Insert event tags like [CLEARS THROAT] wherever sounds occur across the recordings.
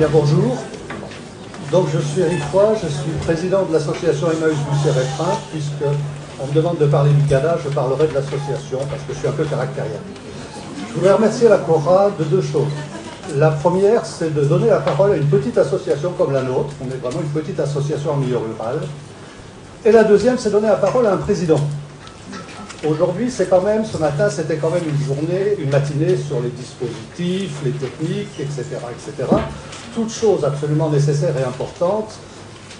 bien, bonjour. Donc, je suis Eric Foy, je suis président de l'association Emmaüs Bussière Refrain, puisque on me demande de parler du CADA, je parlerai de l'association parce que je suis un peu caractériel. Je voudrais remercier la Cora de deux choses. La première, c'est de donner la parole à une petite association comme la nôtre. On est vraiment une petite association en milieu rural. Et la deuxième, c'est donner la parole à un président. Aujourd'hui, c'est quand même, ce matin, c'était quand même une journée, une matinée sur les dispositifs, les techniques, etc., etc. Toutes choses absolument nécessaires et importantes.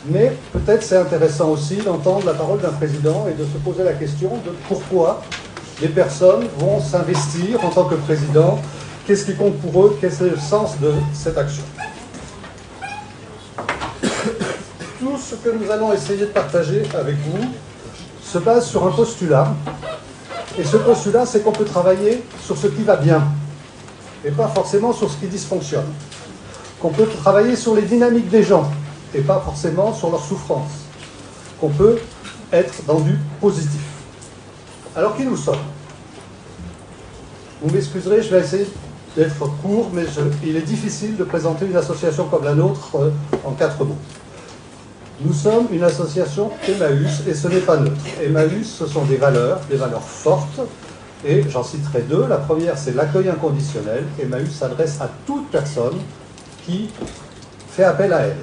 Mais peut-être c'est intéressant aussi d'entendre la parole d'un président et de se poser la question de pourquoi les personnes vont s'investir en tant que président Qu'est-ce qui compte pour eux? Quel est le sens de cette action? Tout ce que nous allons essayer de partager avec vous se base sur un postulat. Et ce postulat, c'est qu'on peut travailler sur ce qui va bien et pas forcément sur ce qui dysfonctionne. Qu'on peut travailler sur les dynamiques des gens et pas forcément sur leur souffrance. Qu'on peut être dans du positif. Alors qui nous sommes? Vous m'excuserez, je vais essayer d'être court, mais il est difficile de présenter une association comme la nôtre euh, en quatre mots. Nous sommes une association Emmaüs et ce n'est pas neutre. Emmaüs, ce sont des valeurs, des valeurs fortes, et j'en citerai deux. La première, c'est l'accueil inconditionnel. Emmaüs s'adresse à toute personne qui fait appel à elle.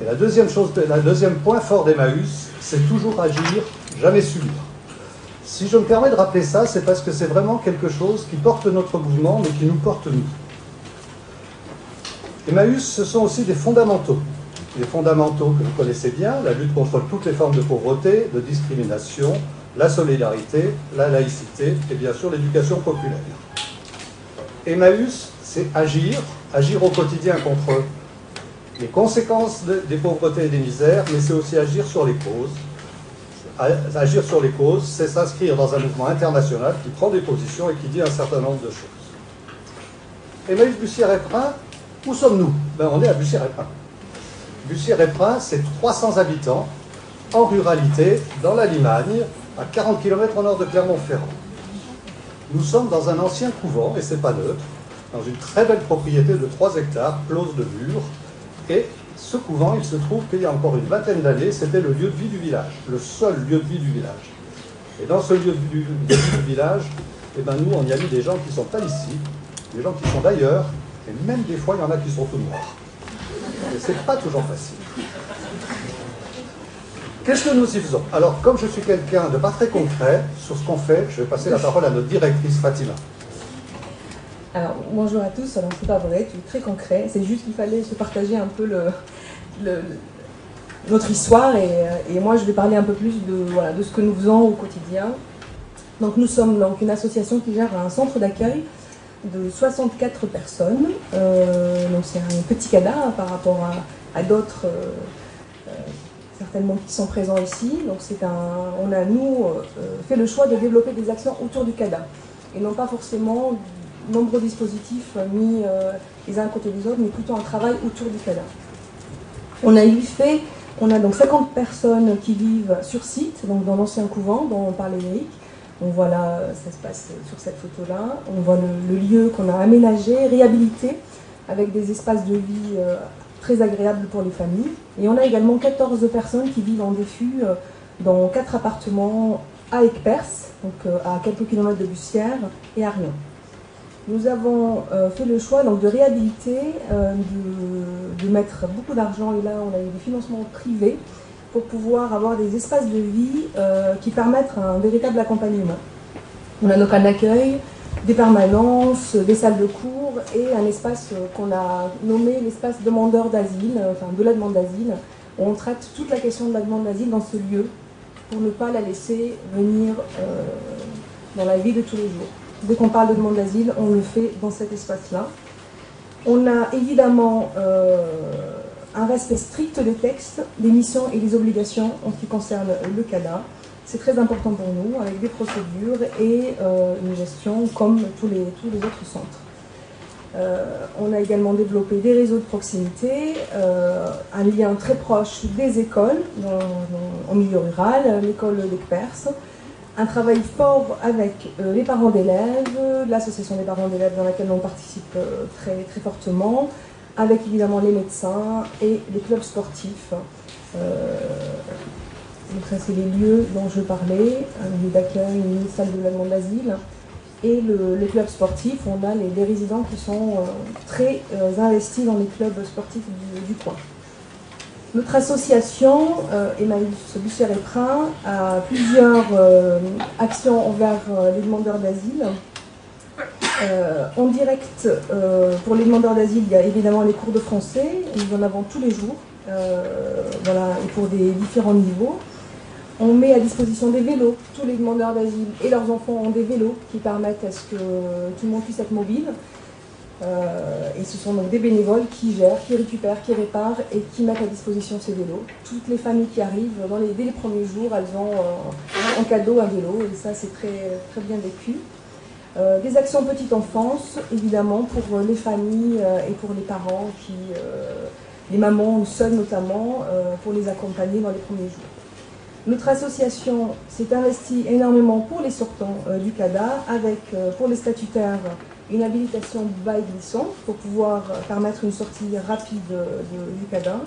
Et la deuxième chose, la deuxième point fort d'Emmaüs, c'est toujours agir, jamais subir. Si je me permets de rappeler ça, c'est parce que c'est vraiment quelque chose qui porte notre mouvement, mais qui nous porte nous. Emmaüs, ce sont aussi des fondamentaux. Les fondamentaux que vous connaissez bien, la lutte contre toutes les formes de pauvreté, de discrimination, la solidarité, la laïcité et bien sûr l'éducation populaire. Emmaüs, c'est agir, agir au quotidien contre les conséquences des pauvretés et des misères, mais c'est aussi agir sur les causes, agir sur les causes, c'est s'inscrire dans un mouvement international qui prend des positions et qui dit un certain nombre de choses. Emmaüs Bussière-Éperin, où sommes-nous? Ben, On est à Bussière-Éperin. Bussière-Éperin, c'est 300 habitants en ruralité, dans la Limagne, à 40 km au nord de Clermont-Ferrand. Nous sommes dans un ancien couvent, et c'est pas neutre, dans une très belle propriété de 3 hectares, close de murs, et ce couvent, il se trouve qu'il y a encore une vingtaine d'années, c'était le lieu de vie du village, le seul lieu de vie du village. Et dans ce lieu de vie du, village, eh ben nous, on y a mis des gens qui sont pas ici, des gens qui sont d'ailleurs, et même des fois, il y en a qui sont tout noirs. Et c'est pas toujours facile. Qu'est-ce que nous y faisons? Alors, comme je suis quelqu'un de pas très concret sur ce qu'on fait, je vais passer la parole à notre directrice Fatima. Alors, bonjour à tous. Alors, c'est pas vrai, tu es très concret. C'est juste qu'il fallait se partager un peu notre histoire euh, et, moi, je vais parler un peu plus de, de ce que nous faisons au quotidien. Donc, nous sommes donc une association qui gère un centre d'accueil de 64 personnes. Euh, c'est un petit CADA par rapport à, d'autres. Euh, certainement qui sont présents ici. Donc c'est un, on a nous fait le choix de développer des actions autour du CADA et non pas forcément nombreux dispositifs mis euh, les uns à côté des autres, mais plutôt un travail autour du cadavre. On a eu fait, on a donc 50 personnes qui vivent sur site, donc dans l'ancien couvent dont on parlait Eric. On voit là, ça se passe sur cette photo-là. On voit le, lieu qu'on a aménagé, réhabilité, avec des espaces de vie euh, très agréables pour les familles. Et on a également 14 personnes qui vivent en défus euh, dans quatre appartements à Aiguepers, donc à quelques kilomètres de Bussière, et à Rion. Nous avons euh, fait le choix donc, de réhabiliter, euh, de, mettre beaucoup d'argent, et là on a eu des financements privés, pour pouvoir avoir des espaces de vie euh, qui permettent un véritable accompagnement. On a donc un accueil, des permanences, des salles de cours et un espace qu'on a nommé l'espace demandeur d'asile, enfin de la demande d'asile. On traite toute la question de la demande d'asile dans ce lieu pour ne pas la laisser venir dans la vie de tous les jours. Dès qu'on parle de demande d'asile, on le fait dans cet espace-là. On a évidemment euh, un respect strict des textes, des missions et des obligations en ce qui concerne le CADA. C'est très important pour nous, avec des procédures et euh, une gestion comme tous les, autres centres. Euh, on a également développé des réseaux de proximité, un lien très proche des écoles en milieu rural, l'école d'Ecpers, un travail fort avec euh, les parents d'élèves, l'association des parents d'élèves dans laquelle on participe euh, très fortement, avec évidemment les médecins et les clubs sportifs. donc ça c'est les lieux dont je parlais, un lieu d'accueil, une salle de demande d'asile. Et le, les clubs sportifs, on a les, résidents qui sont très investis dans les clubs sportifs du coin. Notre association, euh, Emmaüs busser a plusieurs euh, actions envers euh, les demandeurs d'asile. Euh, en direct, pour les demandeurs d'asile, il y a évidemment les cours de français, nous en avons tous les jours, voilà, et pour des différents niveaux. On met à disposition des vélos, tous les demandeurs d'asile et leurs enfants ont des vélos qui permettent à ce que tout le monde puisse être mobile. Euh, et ce sont donc des bénévoles qui gèrent, qui récupèrent, qui réparent et qui mettent à disposition ces vélos. Toutes les familles qui arrivent, dès les premiers jours, elles ont euh, en cadeau un vélo et ça c'est très, très bien vécu. Euh, des actions petite enfance, évidemment, pour les familles et pour les parents, qui, les mamans seules notamment, pour les accompagner dans les premiers jours. Notre association s'est investie énormément pour les sortants du CADA, avec pour les statutaires une habilitation bas glissant pour pouvoir permettre une sortie rapide du cadin.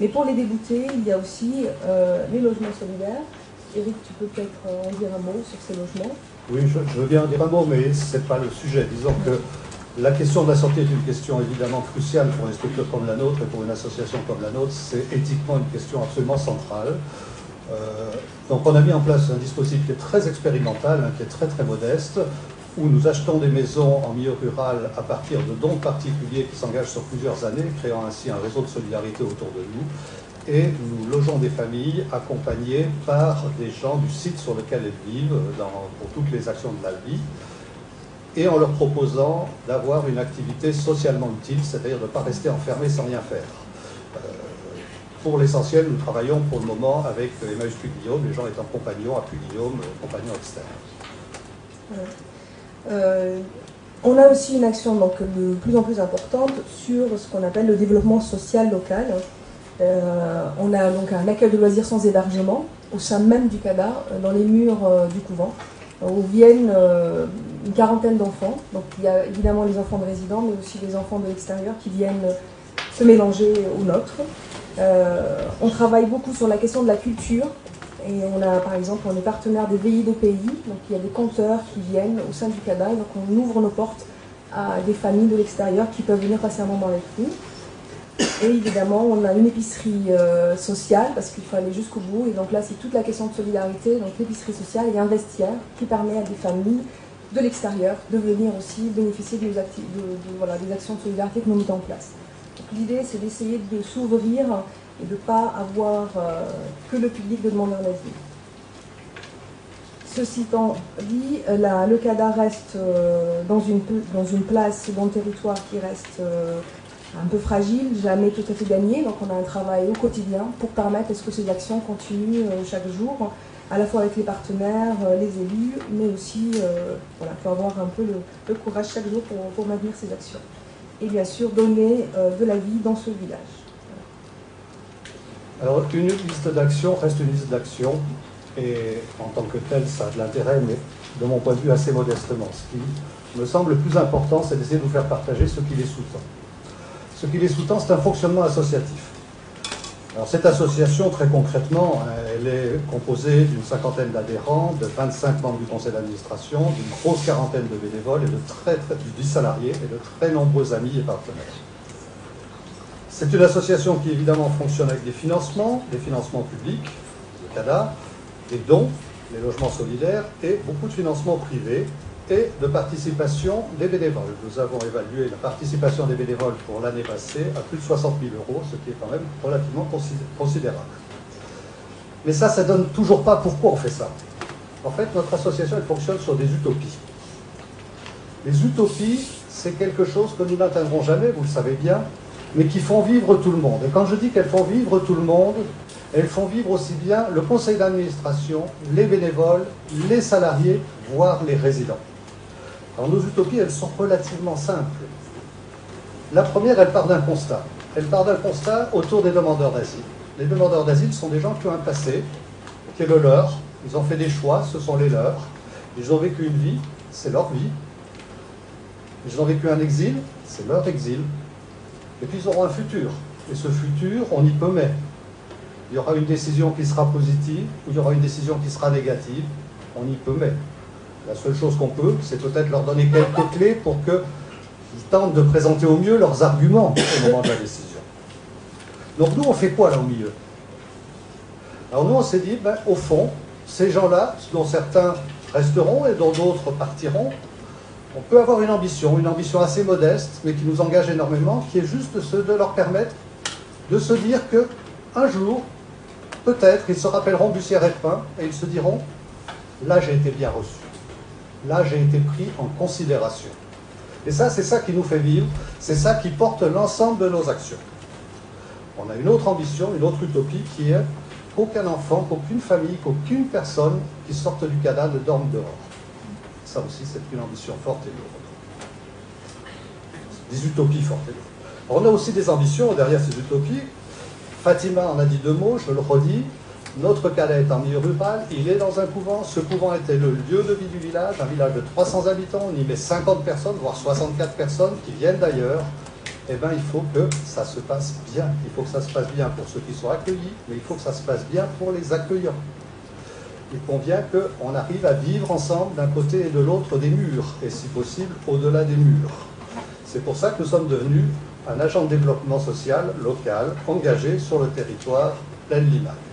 Mais pour les déboutés, il y a aussi euh, les logements solidaires. Eric, tu peux peut-être euh, en dire un mot sur ces logements? Oui, je, veux bien en dire un mot, mais ce n'est pas le sujet. Disons que la question de la santé est une question évidemment cruciale pour une structure comme la nôtre et pour une association comme la nôtre. C'est éthiquement une question absolument centrale. Euh, donc on a mis en place un dispositif qui est très expérimental, hein, qui est très très modeste, où nous achetons des maisons en milieu rural à partir de dons particuliers qui s'engagent sur plusieurs années, créant ainsi un réseau de solidarité autour de nous. Et nous logeons des familles accompagnées par des gens du site sur lequel elles vivent pour toutes les actions de la vie, et en leur proposant d'avoir une activité socialement utile, c'est-à-dire de ne pas rester enfermés sans rien faire. Euh, pour l'essentiel, nous travaillons pour le moment avec Emmaüs Puy-Guillaume, les gens étant compagnons à Puy-Guillaume, compagnons externes. Euh, on a aussi une action donc, de plus en plus importante sur ce qu'on appelle le développement social local. Euh, on a donc un accueil de loisirs sans hébergement au sein même du CADA, euh, dans les murs du couvent, où viennent une quarantaine d'enfants. Donc il y a évidemment les enfants de résidents, mais aussi les enfants de l'extérieur qui viennent se mélanger aux nôtres. on travaille beaucoup sur la question de la culture, et on a, par exemple, on est partenaire des VI de pays, donc il y a des compteurs qui viennent au sein du CADA, donc on ouvre nos portes à des familles de l'extérieur qui peuvent venir passer un moment avec nous. Et évidemment, on a une épicerie euh, sociale, parce qu'il faut aller jusqu'au bout, et donc là, c'est toute la question de solidarité, donc l'épicerie sociale et un vestiaire qui permet à des familles de l'extérieur de venir aussi bénéficier des, actions de solidarité que nous mettons en place. L'idée, c'est d'essayer de s'ouvrir et de ne pas avoir euh, que le public de demandeurs d'asile. Ceci étant dit, le CADA reste euh, dans, une, dans une place, dans le territoire qui reste un peu fragile, jamais tout à fait gagné, donc on a un travail au quotidien pour permettre ce que ces actions continuent chaque jour, à la fois avec les partenaires, les élus, mais aussi, voilà, il faut avoir un peu le, courage chaque jour pour, maintenir ces actions. Et bien sûr, donner de la vie dans ce village. Alors, une liste d'actions reste une liste d'actions, et en tant que telle, ça a de l'intérêt, mais de mon point de vue, assez modestement. Ce qui me semble le plus important, c'est d'essayer de vous faire partager ce qui les sous-tend. Ce qui les sous-tend, c'est un fonctionnement associatif. Alors, cette association, très concrètement, elle est composée d'une cinquantaine d'adhérents, de 25 membres du conseil d'administration, d'une grosse quarantaine de bénévoles et de très, très, 10 salariés et de très nombreux amis et partenaires. C'est une association qui évidemment fonctionne avec des financements, des financements publics, le CADA, des dons, les logements solidaires et beaucoup de financements privés et de participation des bénévoles. Nous avons évalué la participation des bénévoles pour l'année passée à plus de 60 000 euros, ce qui est quand même relativement considérable. Mais ça, ça ne donne toujours pas pourquoi on fait ça. En fait, notre association, elle fonctionne sur des utopies. Les utopies, c'est quelque chose que nous n'atteindrons jamais, vous le savez bien, mais qui font vivre tout le monde. Et quand je dis qu'elles font vivre tout le monde, elles font vivre aussi bien le conseil d'administration, les bénévoles, les salariés, voire les résidents. Alors nos utopies, elles sont relativement simples. La première, elle part d'un constat. Elle part d'un constat autour des demandeurs d'asile. Les demandeurs d'asile sont des gens qui ont un passé, qui est le leur. Ils ont fait des choix, ce sont les leurs. Ils ont vécu une vie, c'est leur vie. Ils ont vécu un exil, c'est leur exil. Et puis ils auront un futur. Et ce futur, on y peut mettre. Il y aura une décision qui sera positive ou il y aura une décision qui sera négative. On y peut mettre. La seule chose qu'on peut, c'est peut-être leur donner quelques clés pour qu'ils tentent de présenter au mieux leurs arguments au moment de la décision. Donc nous, on fait quoi là au milieu? Alors nous, on s'est dit, ben, au fond, ces gens-là, dont certains resteront et dont d'autres partiront, on peut avoir une ambition, une ambition assez modeste, mais qui nous engage énormément, qui est juste de leur permettre de se dire que un jour, peut-être, ils se rappelleront et Pin et ils se diront là j'ai été bien reçu, là j'ai été pris en considération. Et ça, c'est ça qui nous fait vivre, c'est ça qui porte l'ensemble de nos actions. On a une autre ambition, une autre utopie qui est qu'aucun enfant, qu'aucune famille, qu'aucune personne qui sorte du Canada ne dorme dehors. Ça aussi, c'est une ambition forte et lourde. Des utopies fortes et lourdes. on a aussi des ambitions derrière ces utopies. Fatima en a dit deux mots, je le redis. Notre cadet est en milieu rural, il est dans un couvent. Ce couvent était le lieu de vie du village, un village de 300 habitants. On y met 50 personnes, voire 64 personnes qui viennent d'ailleurs. Eh bien, il faut que ça se passe bien. Il faut que ça se passe bien pour ceux qui sont accueillis, mais il faut que ça se passe bien pour les accueillants. Il convient qu'on arrive à vivre ensemble d'un côté et de l'autre des murs, et si possible au-delà des murs. C'est pour ça que nous sommes devenus un agent de développement social local engagé sur le territoire plein limagne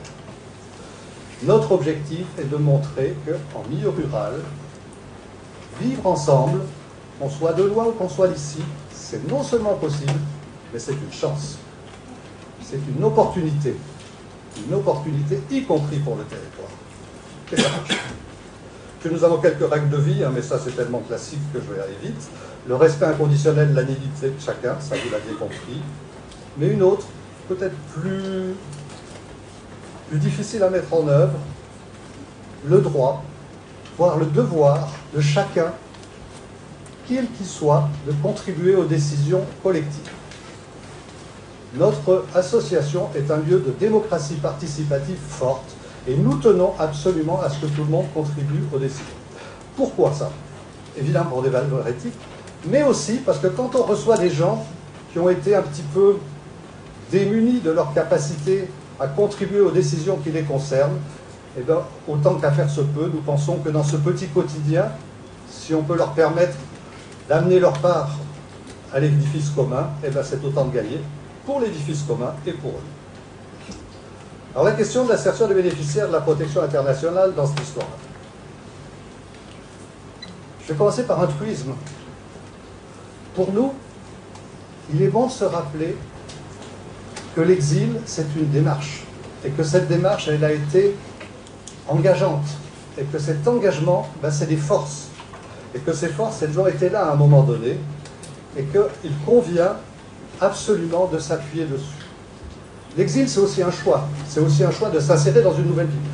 Notre objectif est de montrer qu'en milieu rural, vivre ensemble, qu'on soit de loin ou qu'on soit ici, c'est non seulement possible, mais c'est une chance. C'est une opportunité. Une opportunité, y compris pour le territoire. Que nous avons quelques règles de vie, hein, mais ça c'est tellement classique que je vais aller vite. Le respect inconditionnel de la de chacun, ça vous l'aviez compris. Mais une autre, peut-être plus, plus difficile à mettre en œuvre, le droit, voire le devoir de chacun qu'il soit, de contribuer aux décisions collectives. Notre association est un lieu de démocratie participative forte et nous tenons absolument à ce que tout le monde contribue aux décisions. Pourquoi ça? Évidemment pour des valeurs éthiques, mais aussi parce que quand on reçoit des gens qui ont été un petit peu démunis de leur capacité à contribuer aux décisions qui les concernent, eh bien, autant qu'à faire se peut, nous pensons que dans ce petit quotidien, si on peut leur permettre d'amener leur part à l'édifice commun, eh bien c'est autant de gagner pour l'édifice commun et pour eux. Alors la question de l'assertion des bénéficiaires de la protection internationale dans cette histoire. Je vais commencer par un truisme. Pour nous, il est bon de se rappeler que l'exil, c'est une démarche, et que cette démarche, elle a été engageante, et que cet engagement, ben, c'est des forces et que ces forces, elles ont été là à un moment donné, et qu'il convient absolument de s'appuyer dessus. L'exil, c'est aussi un choix. C'est aussi un choix de s'insérer dans une nouvelle vie.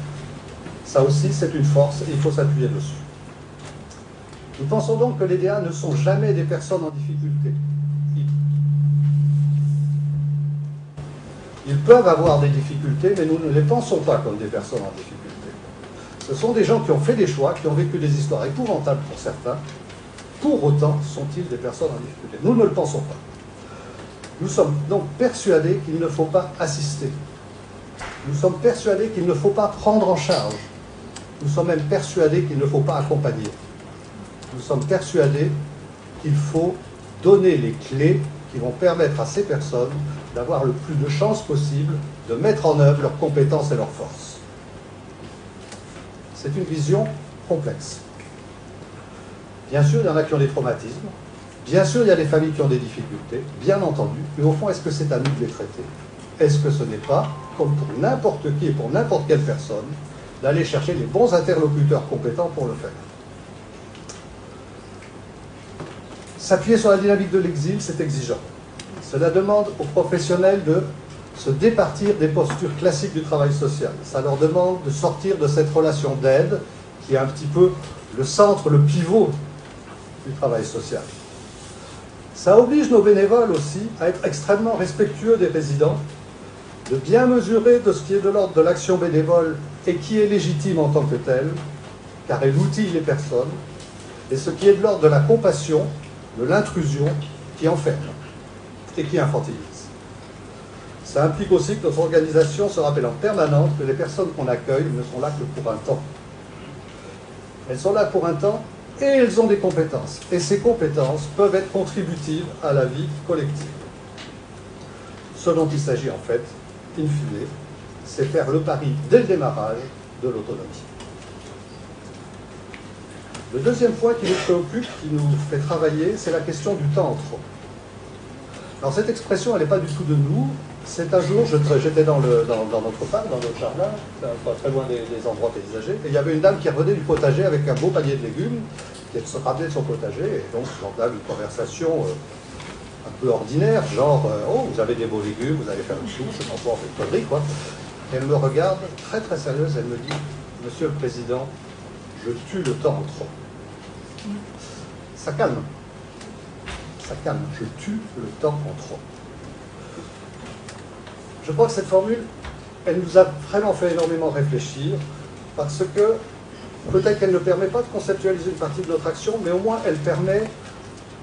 Ça aussi, c'est une force et il faut s'appuyer dessus. Nous pensons donc que les DA ne sont jamais des personnes en difficulté. Ils peuvent avoir des difficultés, mais nous ne les pensons pas comme des personnes en difficulté. Ce sont des gens qui ont fait des choix, qui ont vécu des histoires épouvantables pour certains. Pour autant, sont-ils des personnes en difficulté? Nous ne le pensons pas. Nous sommes donc persuadés qu'il ne faut pas assister. Nous sommes persuadés qu'il ne faut pas prendre en charge. Nous sommes même persuadés qu'il ne faut pas accompagner. Nous sommes persuadés qu'il faut donner les clés qui vont permettre à ces personnes d'avoir le plus de chances possible de mettre en œuvre leurs compétences et leurs forces. C'est une vision complexe. Bien sûr, il y en a qui ont des traumatismes. Bien sûr, il y a des familles qui ont des difficultés, bien entendu. Mais au fond, est-ce que c'est à nous de les traiter? Est-ce que ce n'est pas, comme pour n'importe qui et pour n'importe quelle personne, d'aller chercher les bons interlocuteurs compétents pour le faire? S'appuyer sur la dynamique de l'exil, c'est exigeant. Cela demande aux professionnels de se départir des postures classiques du travail social. Ça leur demande de sortir de cette relation d'aide qui est un petit peu le centre, le pivot du travail social. Ça oblige nos bénévoles aussi à être extrêmement respectueux des résidents, de bien mesurer de ce qui est de l'ordre de l'action bénévole et qui est légitime en tant que tel, car elle outille les personnes, et ce qui est de l'ordre de la compassion, de l'intrusion qui enferme. Et qui infantilise. Ça implique aussi que notre organisation se rappelle en permanence que les personnes qu'on accueille ne sont là que pour un temps. Elles sont là pour un temps et elles ont des compétences. Et ces compétences peuvent être contributives à la vie collective. Ce dont il s'agit en fait, in fine, c'est faire le pari dès le démarrage de l'autonomie. Le deuxième point qui nous préoccupe, qui nous fait travailler, c'est la question du temps trop. Alors cette expression, elle n'est pas du tout de nous. C'est un jour, j'étais dans, notre parc, dans notre jardin, pas très loin des, endroits paysagers, et il y avait une dame qui revenait du potager avec un beau panier de légumes, qui se ramenait de son potager, et donc j'entame une conversation euh, un peu ordinaire, genre euh, Oh, vous avez des beaux légumes, vous allez faire une soupe, je pense pas, une connerie, quoi. Elle me regarde, très très sérieuse, elle me dit Monsieur le Président, je tue le temps trop. Ça calme. Je tue le temps en trop. Je crois que cette formule, elle nous a vraiment fait énormément réfléchir, parce que peut-être qu'elle ne permet pas de conceptualiser une partie de notre action, mais au moins elle permet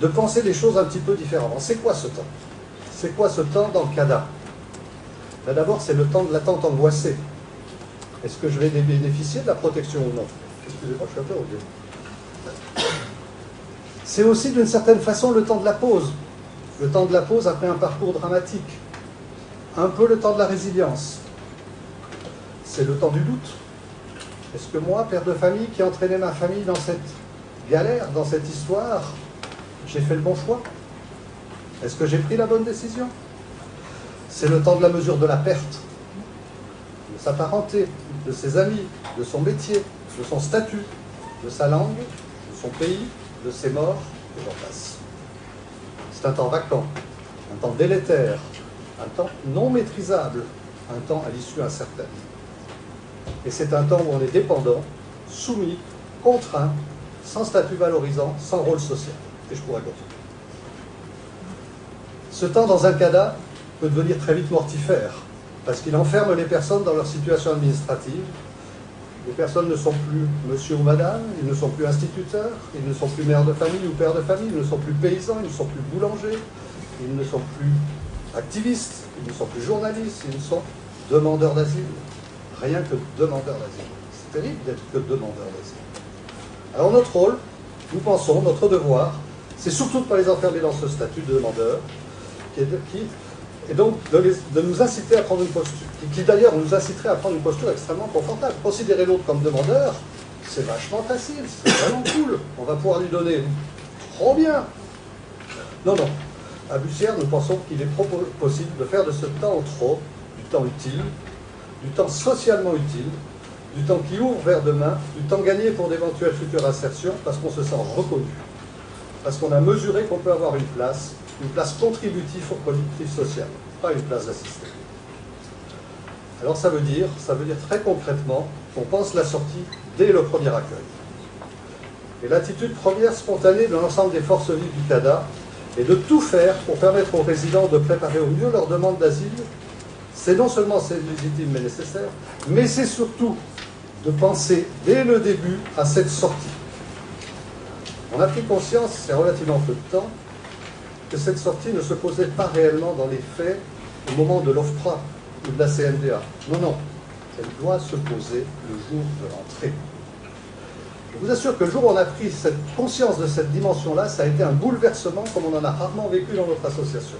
de penser les choses un petit peu différemment. C'est quoi ce temps? C'est quoi ce temps dans le CADA ben, D'abord, c'est le temps de l'attente angoissée. Est-ce que je vais bénéficier de la protection ou non? Excusez-moi, je suis un peu. C'est aussi d'une certaine façon le temps de la pause. Le temps de la pause après un parcours dramatique un peu le temps de la résilience. C'est le temps du doute. Est-ce que moi, père de famille, qui entraînait ma famille dans cette galère, dans cette histoire, j'ai fait le bon choix? Est-ce que j'ai pris la bonne décision? C'est le temps de la mesure de la perte, de sa parenté, de ses amis, de son métier, de son statut, de sa langue, de son pays, de ses morts, et j'en passe. C'est un temps vacant, un temps délétère, un temps non maîtrisable, un temps à l'issue incertaine. Et c'est un temps où on est dépendant, soumis, contraint, sans statut valorisant, sans rôle social. Et je pourrais continuer. Ce temps dans un CADA peut devenir très vite mortifère, parce qu'il enferme les personnes dans leur situation administrative. Les personnes ne sont plus monsieur ou madame, ils ne sont plus instituteurs, ils ne sont plus mères de famille ou pères de famille, ils ne sont plus paysans, ils ne sont plus boulangers, ils ne sont plus activistes, ils ne sont plus journalistes, ils sont demandeurs d'asile. Rien que demandeurs d'asile. C'est terrible d'être que demandeurs d'asile. Alors notre rôle, nous pensons, notre devoir, c'est surtout de ne pas les enfermer dans ce statut de demandeur, qui, et donc de, nous inciter à prendre une posture, qui, d'ailleurs nous inciterait à prendre une posture extrêmement confortable. Considérer l'autre comme demandeur, c'est vachement facile, c'est vraiment cool. On va pouvoir lui donner trop bien. Non, non, à Bussière, nous pensons qu'il est possible de faire de ce temps trop du temps utile, du temps socialement utile, du temps qui ouvre vers demain, du temps gagné pour d'éventuelles futures insertions, parce qu'on se sent reconnu, parce qu'on a mesuré qu'on peut avoir une place, une place contributive au collectif social, pas une place d'assisté. Alors ça veut dire, ça veut dire très concrètement qu'on pense la sortie dès le premier accueil. Et l'attitude première spontanée de l'ensemble des forces vives du CADA, et de tout faire pour permettre aux résidents de préparer au mieux leur demande d'asile, c'est non seulement c'est légitime mais nécessaire, mais c'est surtout de penser dès le début à cette sortie. On a pris conscience, c'est relativement peu de temps, que cette sortie ne se posait pas réellement dans les faits au moment de l'OFPRA ou de la CNDA. Non, non, elle doit se poser le jour de l'entrée. Je vous assure que le jour où on a pris cette conscience de cette dimension-là, ça a été un bouleversement comme on en a rarement vécu dans notre association.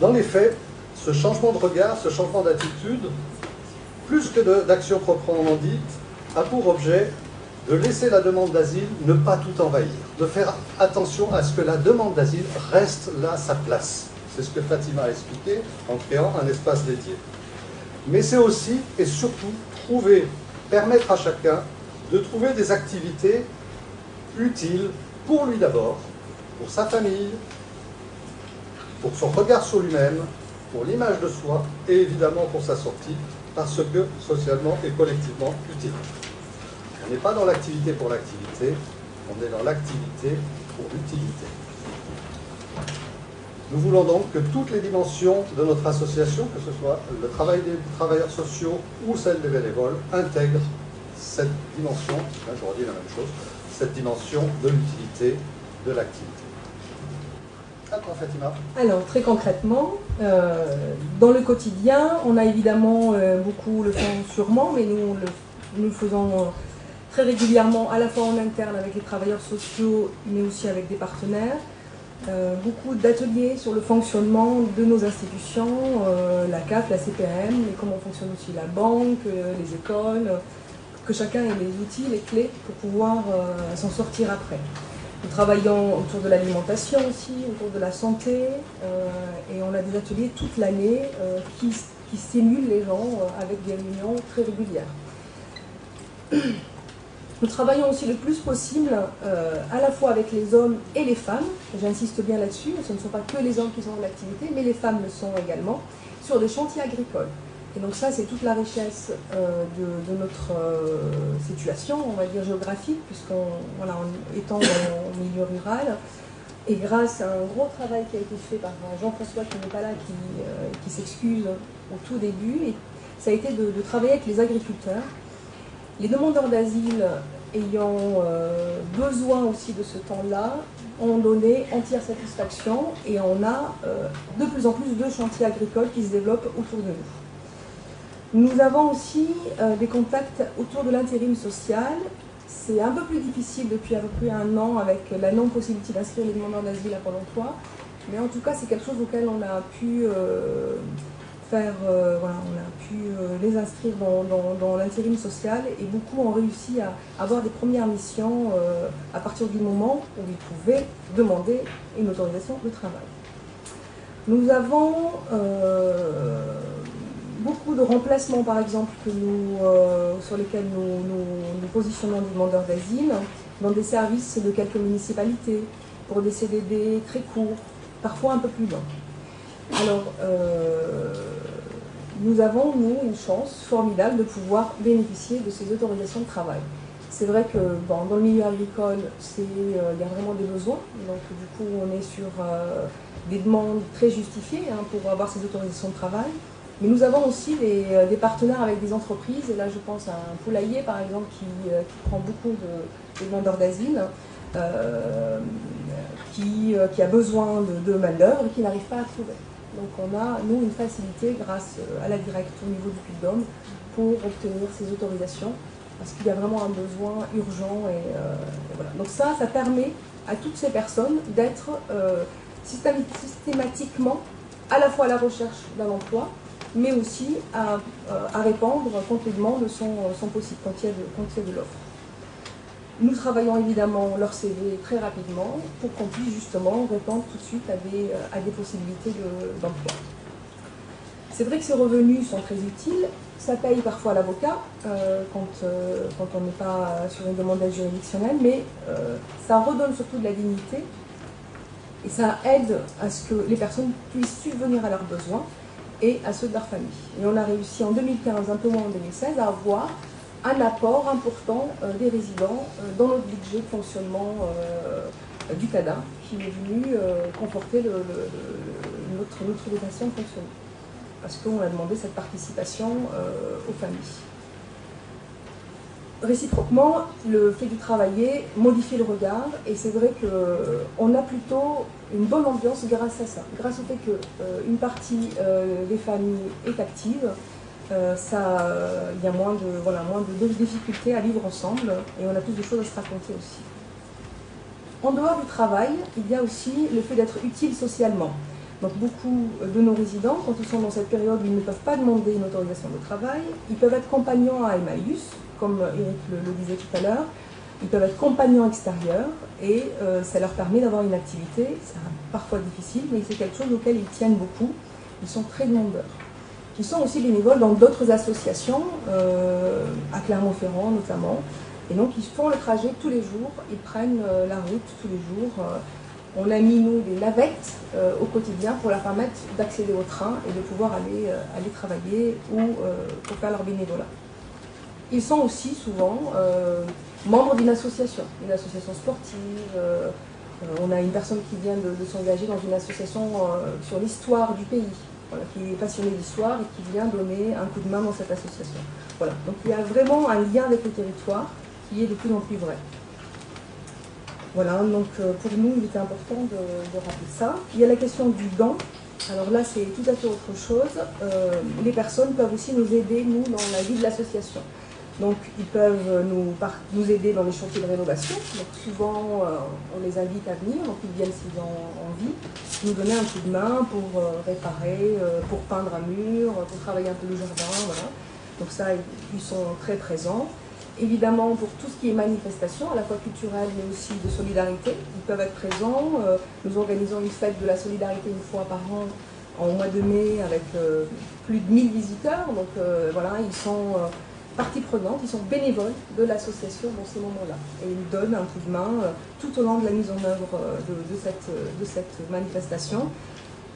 Dans les faits, ce changement de regard, ce changement d'attitude, plus que d'action proprement dite, a pour objet de laisser la demande d'asile ne pas tout envahir, de faire attention à ce que la demande d'asile reste là sa place. C'est ce que Fatima a expliqué en créant un espace dédié mais c'est aussi et surtout trouver, permettre à chacun de trouver des activités utiles pour lui d'abord, pour sa famille, pour son regard sur lui-même, pour l'image de soi et évidemment pour sa sortie, parce que socialement et collectivement utile. On n'est pas dans l'activité pour l'activité, on est dans l'activité pour l'utilité. Nous voulons donc que toutes les dimensions de notre association, que ce soit le travail des travailleurs sociaux ou celle des bénévoles, intègrent cette dimension, là je redis la même chose, cette dimension de l'utilité de l'activité. Fatima Alors, très concrètement, euh, dans le quotidien, on a évidemment euh, beaucoup le font sûrement, mais nous, nous le faisons très régulièrement, à la fois en interne avec les travailleurs sociaux, mais aussi avec des partenaires. Euh, beaucoup d'ateliers sur le fonctionnement de nos institutions, euh, la CAF, la CPM, et comment fonctionne aussi la banque, euh, les écoles, que chacun ait les outils, les clés pour pouvoir s'en sortir après. Nous travaillons autour de l'alimentation aussi, autour de la santé, et on a des ateliers toute l'année qui, stimulent les gens avec des réunions très régulières. [CLEARS THROAT] Nous travaillons aussi le plus possible euh, à la fois avec les hommes et les femmes, j'insiste bien là-dessus, ce ne sont pas que les hommes qui sont en activité, mais les femmes le sont également, sur des chantiers agricoles. Et donc ça, c'est toute la richesse euh, de, notre euh, situation, on va dire géographique, puisqu'on voilà, étant dans le milieu rural, et grâce à un gros travail qui a été fait par Jean-François qui n'est pas là, qui, s'excuse au tout début, ça a été de travailler avec les agriculteurs les demandeurs d'asile ayant euh, besoin aussi de ce temps-là ont donné entière satisfaction et on a euh, de plus en plus de chantiers agricoles qui se développent autour de nous. Nous avons aussi euh, des contacts autour de l'intérim social. C'est un peu plus difficile depuis à peu près un an avec la non-possibilité d'inscrire les demandeurs d'asile à Pôle emploi, mais en tout cas c'est quelque chose auquel on a pu euh, on a pu euh, les inscrire dans, l'intérim social et beaucoup ont réussi à avoir des premières missions euh, à partir du moment où ils pouvaient demander une autorisation de travail. Nous avons beaucoup de remplacements, par exemple, sur lesquels nous, positionnons des demandeurs d'asile dans des services de quelques municipalités pour des CDD très courts, parfois un peu plus longs. Alors, nous avons, nous, une chance formidable de pouvoir bénéficier de ces autorisations de travail. C'est vrai que dans le milieu agricole, euh, il y a vraiment des besoins. Donc, du coup, on est sur euh, des demandes très justifiées hein, pour avoir ces autorisations de travail. Mais nous avons aussi des, partenaires avec des entreprises. Et là, je pense à un poulailler, par exemple, qui, prend beaucoup de, demandeurs d'asile. qui, a besoin de, de main-d'œuvre et qui n'arrive pas à trouver. Donc on a, nous, une facilité grâce euh, à la directe au niveau du de pour obtenir ces autorisations, parce qu'il y a vraiment un besoin urgent. Et, euh, voilà. Donc ça, ça permet à toutes ces personnes d'être euh, systématiquement à la fois à la recherche d'un emploi, mais aussi à, répondre quand possibles, quand il y de l'offre. Nous travaillons évidemment leur CV très rapidement pour qu'on puisse justement répondre tout de suite à des, euh, à des possibilités d'emploi. c'est vrai que ces revenus sont très utiles, ça paye parfois l'avocat euh, quand, euh, quand, on n'est pas sur une demande d'aide juridictionnelle, mais ça redonne surtout de la dignité et ça aide à ce que les personnes puissent subvenir à leurs besoins et à ceux de leur famille. Et on a réussi en 2015, un peu moins en 2016, à avoir un apport important euh, des résidents euh, dans notre budget de fonctionnement euh, du CADA, qui est venu conforter notre, notre dotation de fonctionnement. Parce qu'on a demandé cette participation aux familles. Réciproquement, le fait de travailler modifie le regard et c'est vrai qu'on a plutôt une bonne ambiance grâce à ça, grâce au fait qu'une partie des familles est active, euh, ça, il y a moins de, voilà, moins de difficultés à vivre ensemble et on a plus de choses à se raconter aussi. En dehors du travail, il y a aussi le fait d'être utile socialement. Donc beaucoup de nos résidents, quand ils sont dans cette période ils ne peuvent pas demander une autorisation de travail, ils peuvent être compagnons à Emmaüs, comme Eric le, disait tout à l'heure, ils peuvent être compagnons extérieurs et euh, ça leur permet d'avoir une activité, c'est parfois difficile, mais c'est quelque chose auquel ils tiennent beaucoup, ils sont très demandeurs qui sont aussi bénévoles dans d'autres associations, euh, à Clermont-Ferrand notamment. Et donc ils font le trajet tous les jours, ils prennent euh, la route tous les jours. Euh, on a mis, nous, des navettes au quotidien pour leur permettre d'accéder au train et de pouvoir aller, aller travailler ou pour faire leur bénévolat. Ils sont aussi souvent membres d'une association, une association sportive. on a une personne qui vient de s'engager dans une association sur l'histoire du pays qui est passionné d'histoire et qui vient donner un coup de main dans cette association. Voilà. Donc il y a vraiment un lien avec le territoire qui est de plus en plus vrai. Voilà, donc pour nous, il était important de, rappeler ça. Il y a la question du don. Alors là, c'est tout à fait autre chose. les personnes peuvent aussi nous aider, nous, dans la vie de l'association. Donc ils peuvent nous, nous, aider dans les chantiers de rénovation. Donc souvent euh, on les invite à venir, donc ils viennent s'ils ont envie, nous donner un coup de main pour euh, réparer, euh, pour peindre un mur, pour travailler un peu le jardin. Donc ça, ils sont très présents. Évidemment, pour tout ce qui est manifestation, à la fois culturelle mais aussi de solidarité, ils peuvent être présents. nous organisons une fête de la solidarité une fois par an en mois de mai avec plus de 1000 visiteurs. Donc voilà, ils sont partie prenante, ils sont bénévoles de l'association dans ces moments-là. Et ils donnent un coup de main euh, tout au long de la mise en œuvre euh, de, cette, de cette, manifestation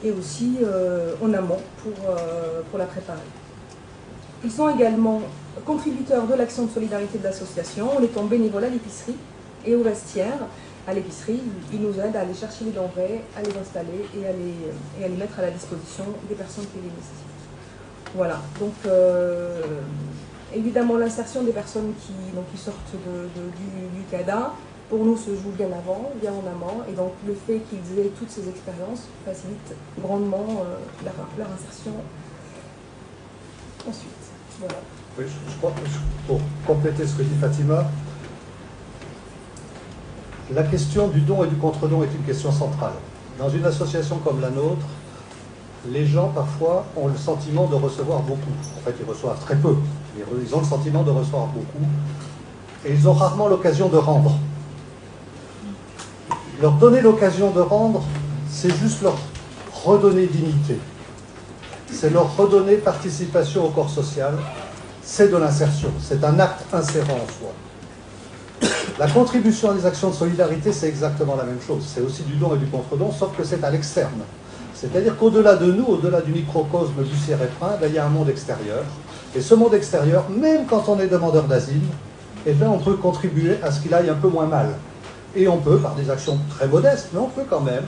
et aussi euh, en amont pour, pour la préparer. Ils sont également contributeurs de l'action de solidarité de l'association en étant bénévoles à l'épicerie et au vestiaire. À l'épicerie, ils nous aident à aller chercher les denrées, à les installer et à les, à les mettre à la disposition des personnes qui les nécessitent. Voilà, donc Évidemment, l'insertion des personnes qui, sortent du, CADA, pour nous, se joue bien avant, bien en amont, et donc le fait qu'ils aient toutes ces expériences facilite grandement euh, leur, insertion ensuite. Voilà. Oui, je, crois que pour compléter ce que dit Fatima, la question du don et du contre-don est une question centrale. Dans une association comme la nôtre, les gens parfois ont le sentiment de recevoir beaucoup. En fait, ils reçoivent très peu. Ils ont le sentiment de recevoir beaucoup. Et ils ont rarement l'occasion de rendre. Leur donner l'occasion de rendre, c'est juste leur redonner dignité. C'est leur redonner participation au corps social. C'est de l'insertion. C'est un acte insérant en soi. La contribution à des actions de solidarité, c'est exactement la même chose. C'est aussi du don et du contre-don, sauf que c'est à l'externe. C'est-à-dire qu'au-delà de nous, au-delà du microcosme du Cierépin, ben, il y a un monde extérieur. Et ce monde extérieur, même quand on est demandeur d'asile, eh on peut contribuer à ce qu'il aille un peu moins mal. Et on peut, par des actions très modestes, mais on peut quand même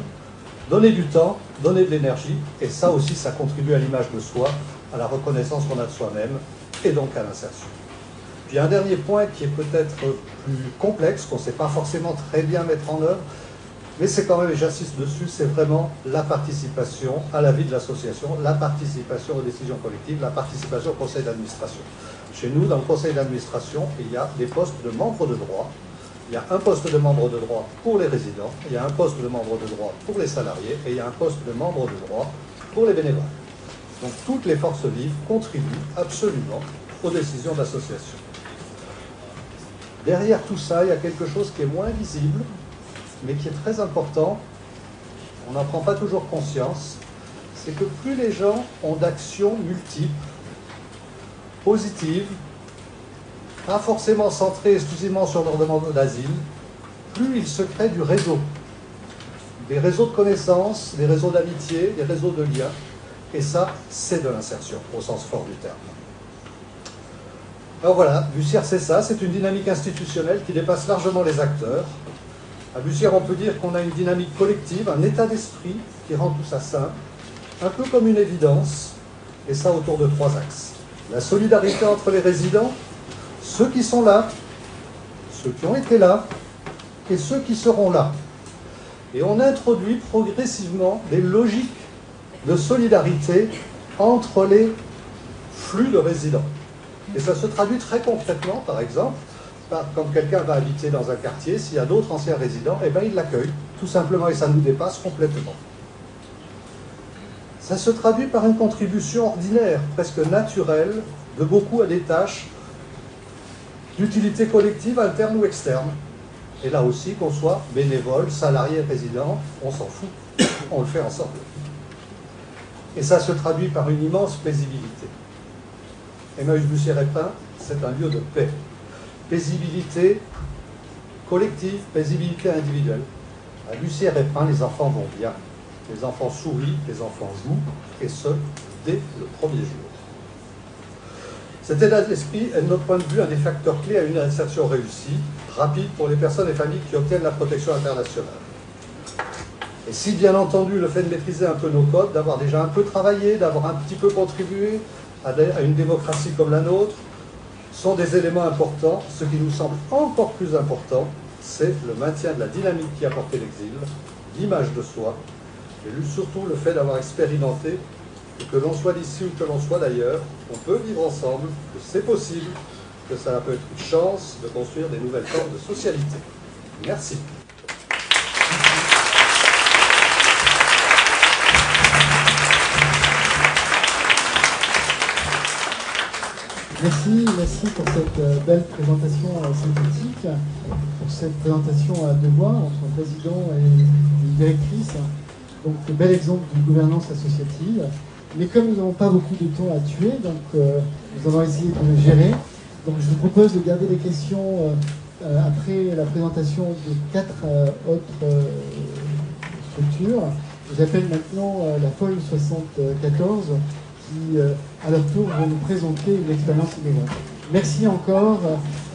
donner du temps, donner de l'énergie, et ça aussi, ça contribue à l'image de soi, à la reconnaissance qu'on a de soi-même, et donc à l'insertion. Puis un dernier point qui est peut-être plus complexe, qu'on ne sait pas forcément très bien mettre en œuvre, mais c'est quand même, et j'insiste dessus, c'est vraiment la participation à la vie de l'association, la participation aux décisions collectives, la participation au conseil d'administration. Chez nous, dans le conseil d'administration, il y a des postes de membres de droit. Il y a un poste de membre de droit pour les résidents, il y a un poste de membre de droit pour les salariés, et il y a un poste de membre de droit pour les bénévoles. Donc toutes les forces vives contribuent absolument aux décisions d'association. Derrière tout ça, il y a quelque chose qui est moins visible, mais qui est très important, on n'en prend pas toujours conscience, c'est que plus les gens ont d'actions multiples, positives, pas forcément centrées exclusivement sur leur demande d'asile, plus il se crée du réseau. Des réseaux de connaissances, des réseaux d'amitié, des réseaux de liens. Et ça, c'est de l'insertion, au sens fort du terme. Alors voilà, Bussière, c'est ça, c'est une dynamique institutionnelle qui dépasse largement les acteurs, à Bussière, on peut dire qu'on a une dynamique collective, un état d'esprit qui rend tout ça simple, un peu comme une évidence, et ça autour de trois axes. La solidarité entre les résidents, ceux qui sont là, ceux qui ont été là, et ceux qui seront là. Et on introduit progressivement des logiques de solidarité entre les flux de résidents. Et ça se traduit très concrètement, par exemple, quand quelqu'un va habiter dans un quartier, s'il y a d'autres anciens résidents, eh bien, il l'accueille, tout simplement, et ça nous dépasse complètement. Ça se traduit par une contribution ordinaire, presque naturelle, de beaucoup à des tâches d'utilité collective interne ou externe. Et là aussi, qu'on soit bénévole, salarié, résident, on s'en fout, [COUGHS] on le fait ensemble. Et ça se traduit par une immense paisibilité. Emmaüs Bussier-Répin, c'est un lieu de paix paisibilité collective, paisibilité individuelle. À Pin, les enfants vont bien. Les enfants sourient, les enfants jouent, et ce, dès le premier jour. Cet état d'esprit est de notre point de vue un des facteurs clés à une insertion réussie, rapide pour les personnes et familles qui obtiennent la protection internationale. Et si bien entendu le fait de maîtriser un peu nos codes, d'avoir déjà un peu travaillé, d'avoir un petit peu contribué à une démocratie comme la nôtre, sont des éléments importants. Ce qui nous semble encore plus important, c'est le maintien de la dynamique qui a porté l'exil, l'image de soi, et surtout le fait d'avoir expérimenté que, l'on soit d'ici ou que l'on soit d'ailleurs, on peut vivre ensemble, que c'est possible, que ça peut être une chance de construire des nouvelles formes de socialité. Merci. Merci, merci pour cette euh, belle présentation euh, synthétique, pour cette présentation à deux voix entre un président et une directrice. Donc, bel exemple de gouvernance associative. Mais comme nous n'avons pas beaucoup de temps à tuer, donc euh, nous allons essayer de le gérer. Donc, je vous propose de garder les questions après la présentation de quatre autres structures. J'appelle maintenant la FOL 74 qui, à leur tour, vont nous présenter une expérience innovante. Merci encore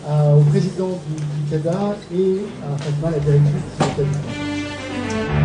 euh, au président du, du CADA et à Fatma, la directrice du CADA.